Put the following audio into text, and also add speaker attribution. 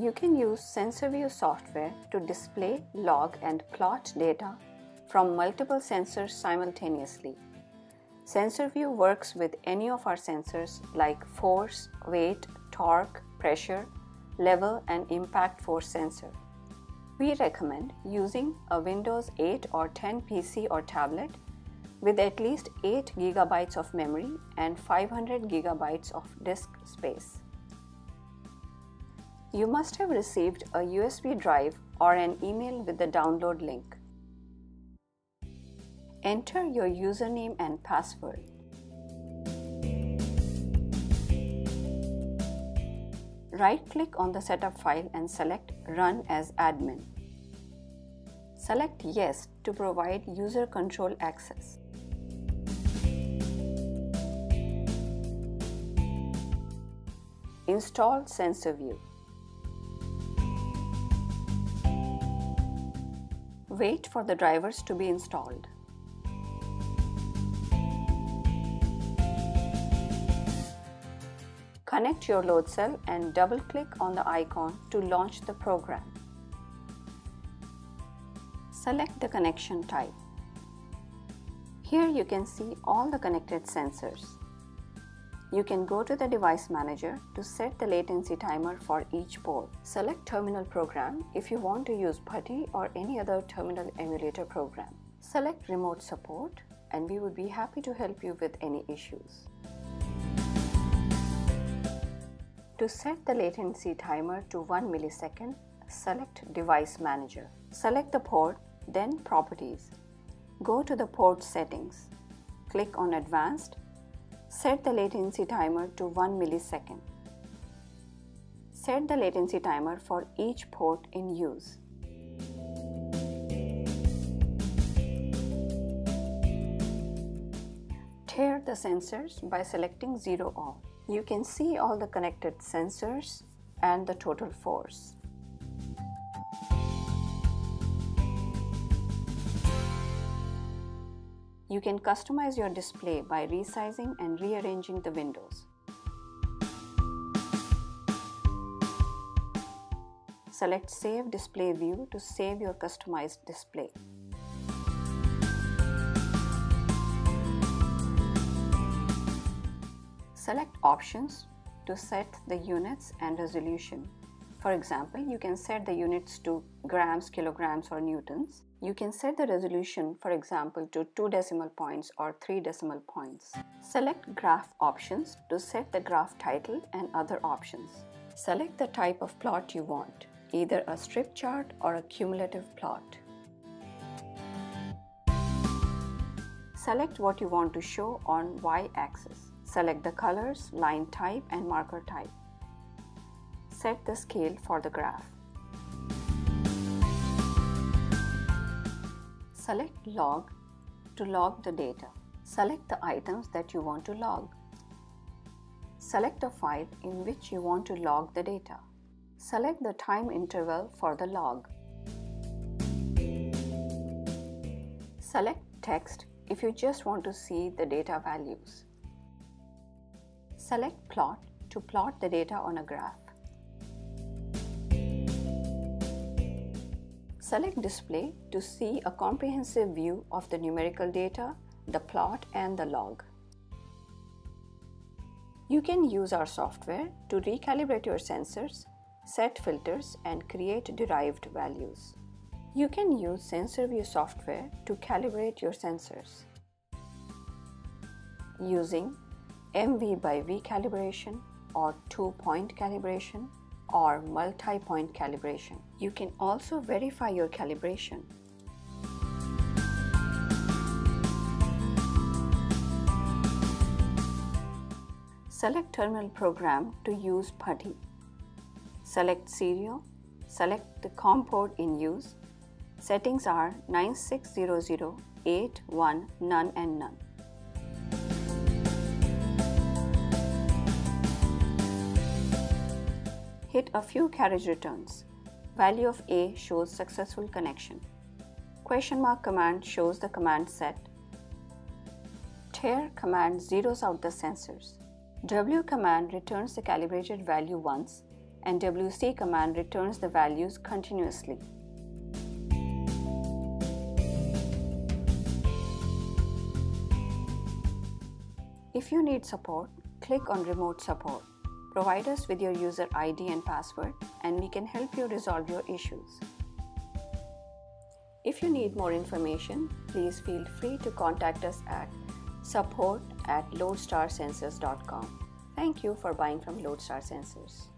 Speaker 1: You can use SensorVUE software to display, log, and plot data from multiple sensors simultaneously. SensorVUE works with any of our sensors like force, weight, torque, pressure, level, and impact force sensor. We recommend using a Windows 8 or 10 PC or tablet with at least 8 GB of memory and 500 GB of disk space. You must have received a USB drive or an email with the download link. Enter your username and password. Right-click on the setup file and select Run as admin. Select Yes to provide user control access. Install SensorVUE. Wait for the drivers to be installed. Connect your load cell and double click on the icon to launch the program. Select the connection type. Here you can see all the connected sensors. You can go to the device manager to set the latency timer for each port. Select terminal program if you want to use PuTTY or any other terminal emulator program. Select remote support and we would be happy to help you with any issues. To set the latency timer to 1 millisecond, select Device Manager. Select the port, then Properties. Go to the port settings. Click on Advanced Set the latency timer to 1 millisecond. Set the latency timer for each port in use. Tare the sensors by selecting 0 all. You can see all the connected sensors and the total force. You can customize your display by resizing and rearranging the windows. Select Save Display View to save your customized display. Select Options to set the units and resolution. For example, you can set the units to grams, kilograms or newtons. You can set the resolution, for example, to 2 decimal points or 3 decimal points. Select Graph options to set the graph title and other options. Select the type of plot you want, either a strip chart or a cumulative plot. Select what you want to show on y-axis. Select the colors, line type and marker type. Set the scale for the graph. Select Log to log the data. Select the items that you want to log. Select a file in which you want to log the data. Select the time interval for the log. Select Text if you just want to see the data values. Select Plot to plot the data on a graph. Select Display to see a comprehensive view of the numerical data, the plot and the log. You can use our software to recalibrate your sensors, set filters and create derived values. You can use SensorVUE software to calibrate your sensors. Using MV by V calibration or two-point calibration, or multi-point calibration. You can also verify your calibration. Select terminal program to use PuTTY. Select serial, select the COM port in use. Settings are 9600, 8, 1, none and none. Hit a few carriage returns. Value of A shows successful connection. Question mark command shows the command set. Tare command zeroes out the sensors. W command returns the calibrated value once and WC command returns the values continuously. If you need support, click on Remote Support. Provide us with your user ID and password and we can help you resolve your issues. If you need more information, please feel free to contact us at support at loadstarsensors.com. Thank you for buying from Loadstar Sensors.